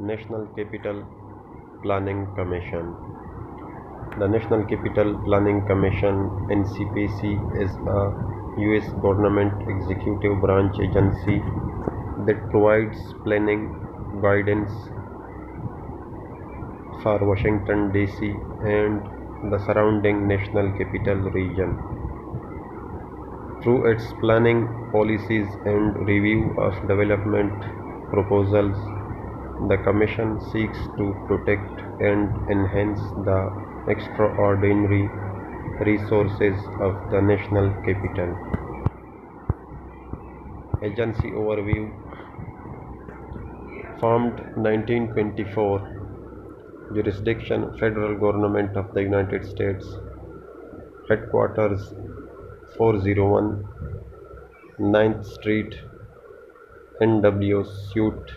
National Capital Planning Commission The National Capital Planning Commission NCPC is a US government executive branch agency that provides planning guidance for Washington DC and the surrounding National Capital Region. Through its planning policies and review of development proposals, the Commission seeks to protect and enhance the extraordinary resources of the national capital. Agency Overview. Formed 1924 Jurisdiction Federal Government of the United States. Headquarters 401 9th Street NW Suite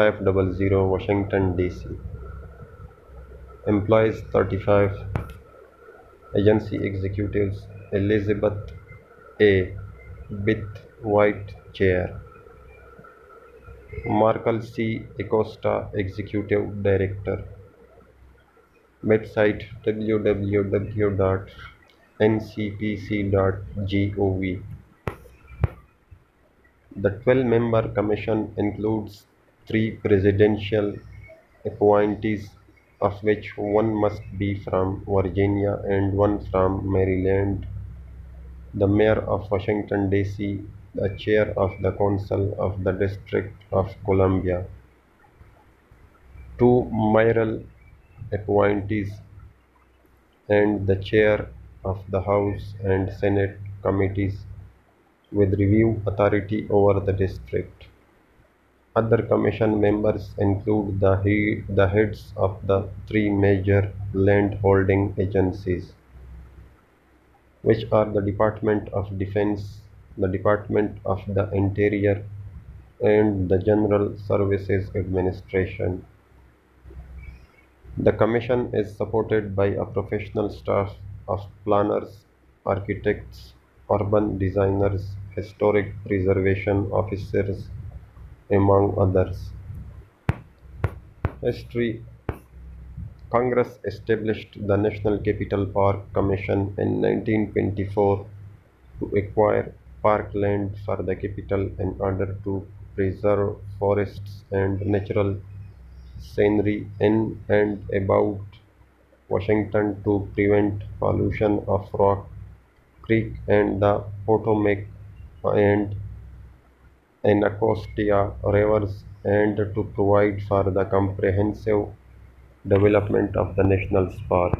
500 Washington DC Employees 35 Agency Executives Elizabeth A. Bith White Chair. Marcel C. Acosta Executive Director. Website www.ncpc.gov The 12-member commission includes three presidential appointees of which one must be from Virginia and one from Maryland. The Mayor of Washington, D.C., the Chair of the Council of the District of Columbia. Two mayoral appointees and the Chair of the House and Senate committees with review authority over the district. Other commission members include the, he, the heads of the three major land-holding agencies, which are the Department of Defense, the Department of the Interior, and the General Services Administration. The commission is supported by a professional staff of planners, architects, urban designers, historic preservation officers, among others. History Congress established the National Capital Park Commission in 1924 to acquire parkland for the capital in order to preserve forests and natural scenery in and about Washington to prevent pollution of Rock Creek and the Potomac and Anacostia rivers and to provide for the comprehensive development of the national park.